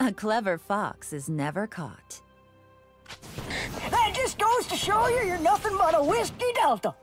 A clever fox is never caught. That just goes to show you you're nothing but a whiskey delta.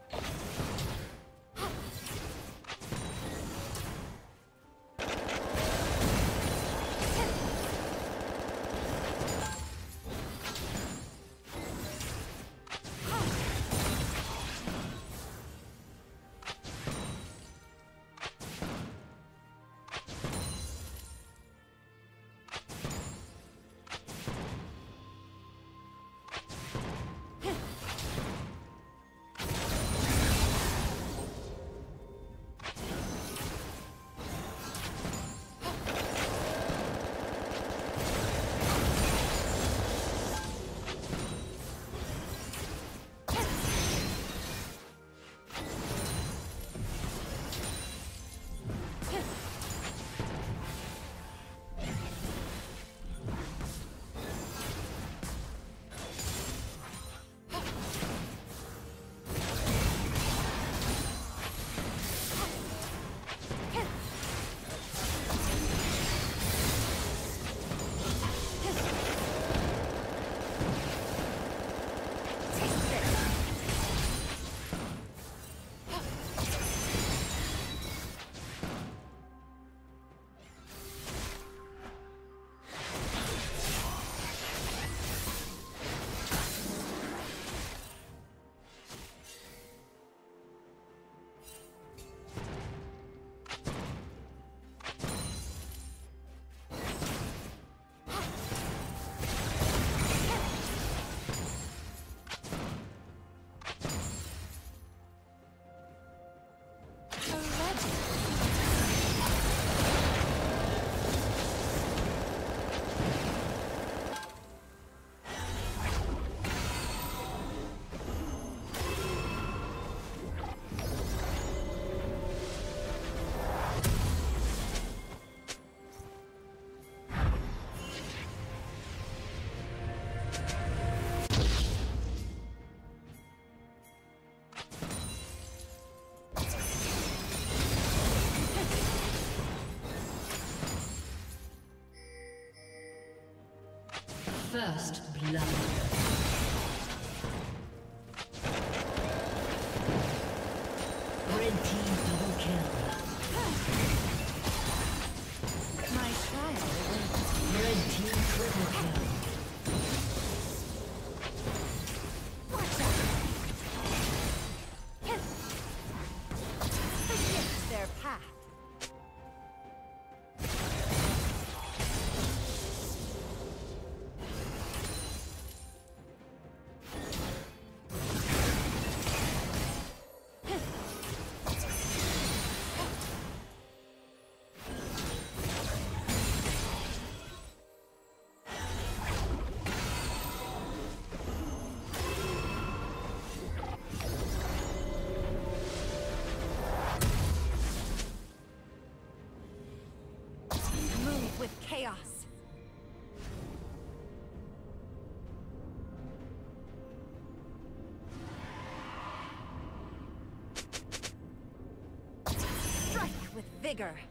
First blood. With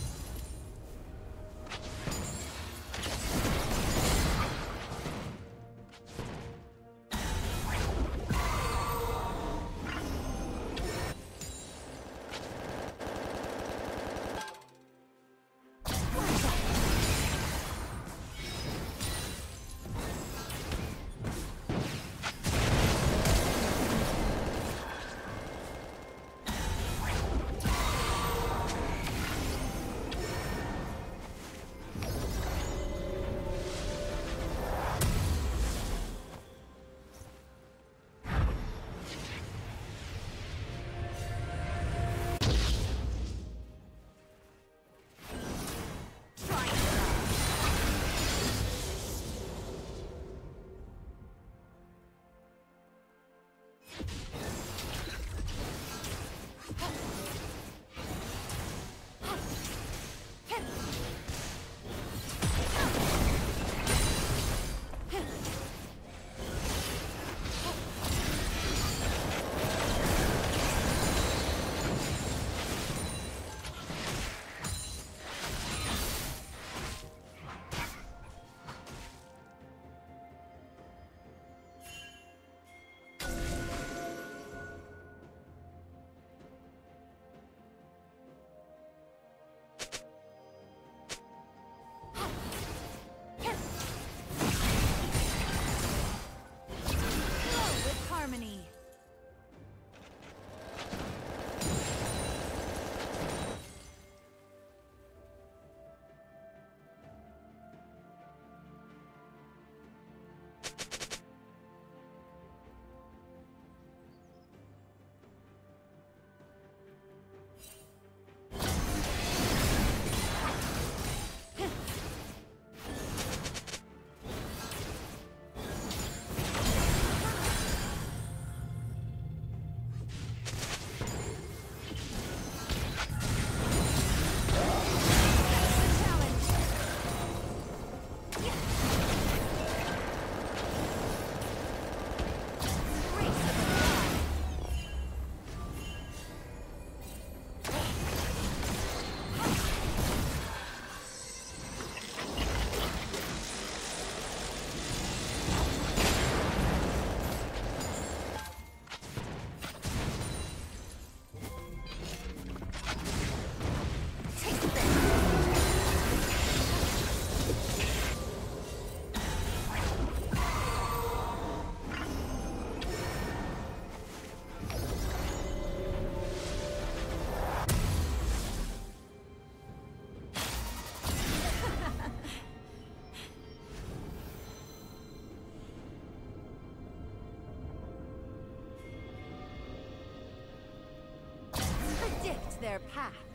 Their path.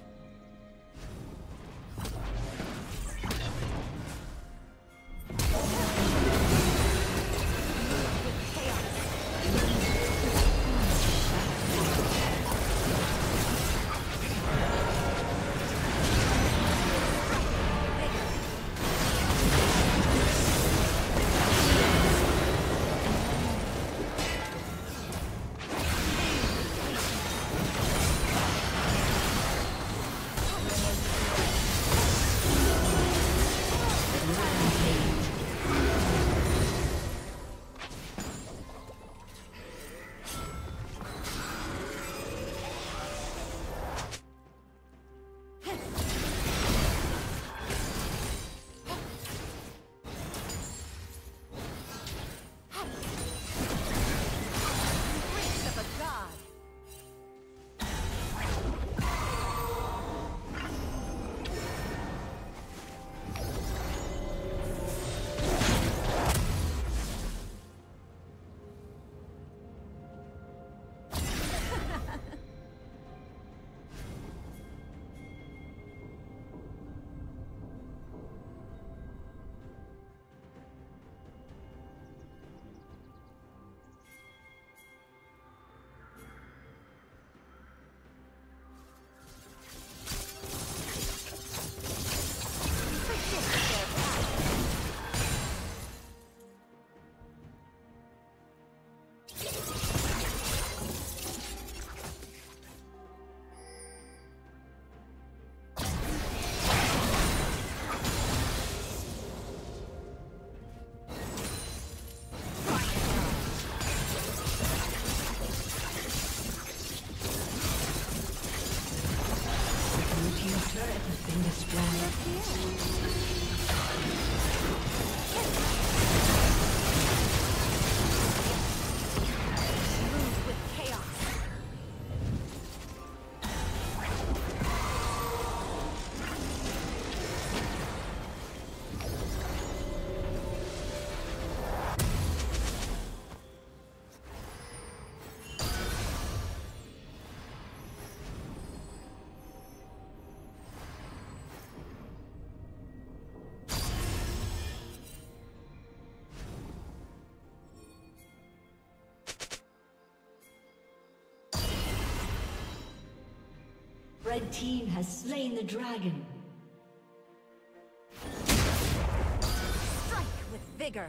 Red team has slain the dragon. Strike with vigor.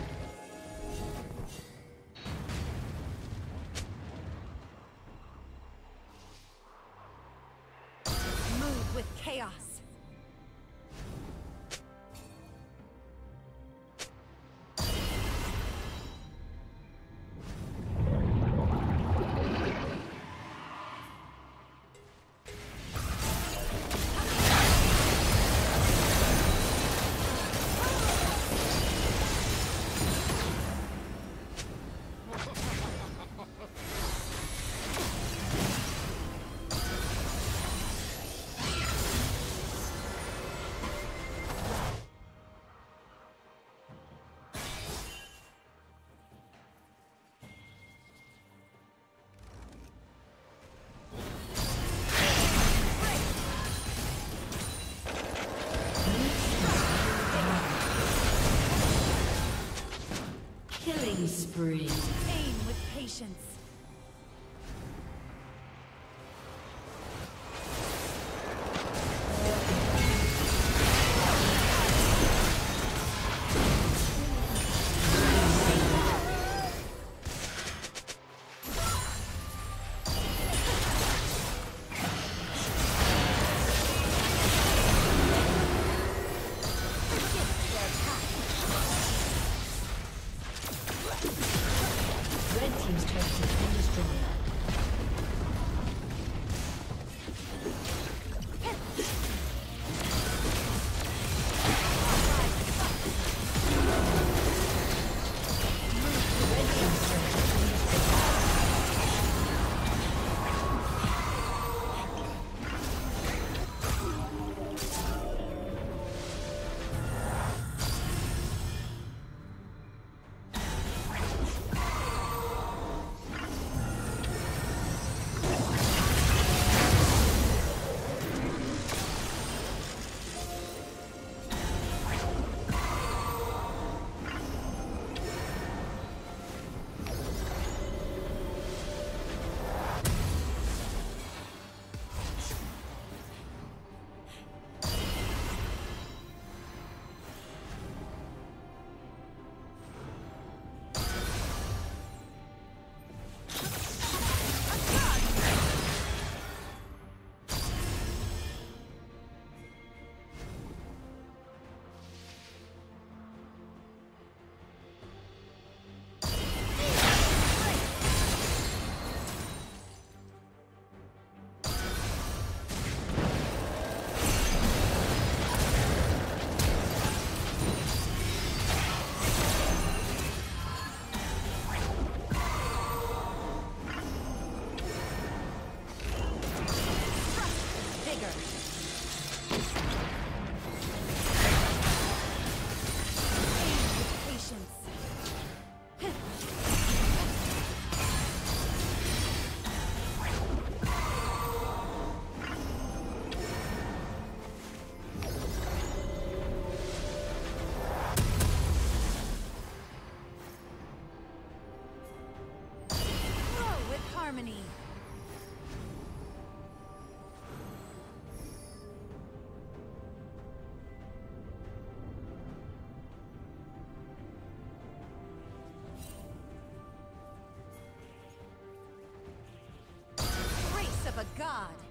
God!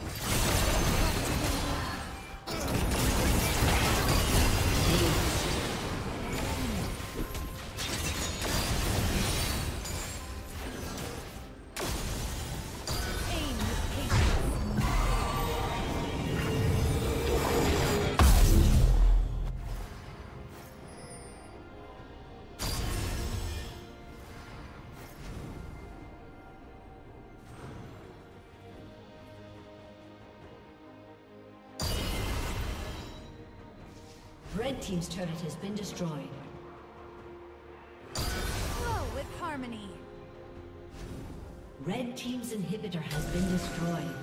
Aim with patience. Red Team's turret has been destroyed. Flow with harmony. Red Team's inhibitor has been destroyed.